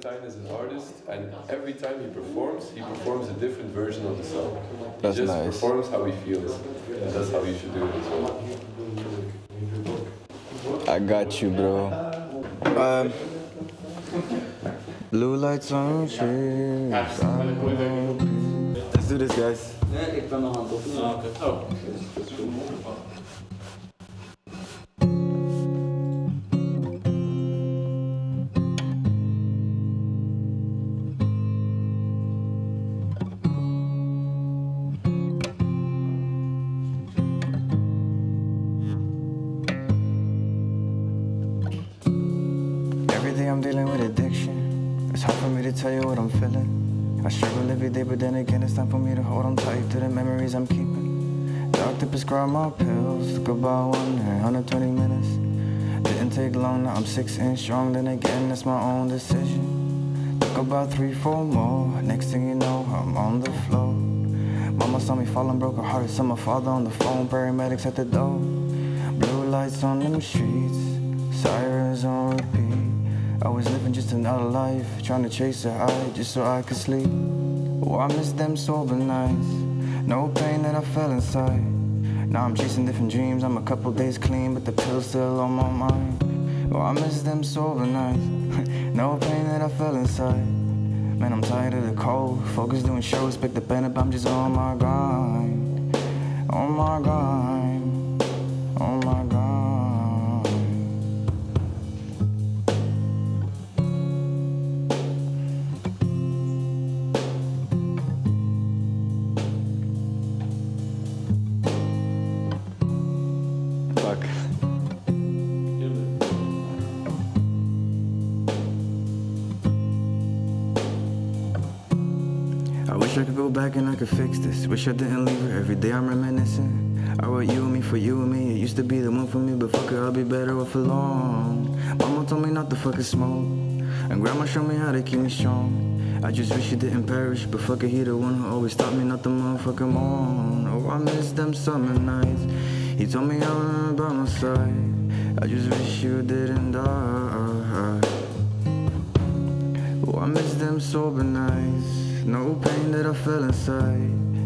Clementine, bro. Benjamin Clementine is an artist, and every time he performs, he performs a different version of the song. He That's just nice. performs how he feels, and that's how you should do it as well. I got you, bro. Um, blue lights on the. Let's do this, guys. I'm dealing with addiction. It's hard for me to tell you what I'm feeling. I struggle every day, but then again, it's time for me to hold on tight to the memories I'm keeping. Doctor prescribed my pills, about one in 120 minutes. Didn't take long, now I'm six inch strong, then again, that's my own decision. Took about three, four more, next thing you know, I'm on the floor. Mama saw me falling, broke her heart, saw my father on the phone, paramedics at the door. Blue lights on them streets, sirens on repeat. I was living just another life, trying to chase a high just so I could sleep. Oh, I miss them sober nights, no pain that I felt inside. Now I'm chasing different dreams, I'm a couple days clean, but the pill's still on my mind. Oh, I miss them sober nights, no pain that I felt inside. Man, I'm tired of the cold, focus doing shows, pick the pen up, I'm just on my grind. On my grind, I wish I could go back and I could fix this. Wish I didn't leave her. Every day I'm reminiscing. I wrote you and me for you and me. It used to be the one for me, but fuck it, I'll be better off alone. Mama told me not to fucking smoke. And grandma showed me how to keep me strong. I just wish he didn't perish, but fuck it, he the one who always taught me not to motherfucking mourn. Oh, I miss them summer nights. He told me I remember by my side. I just wish you didn't die. Oh, I miss them sober nights. Pain that I felt inside.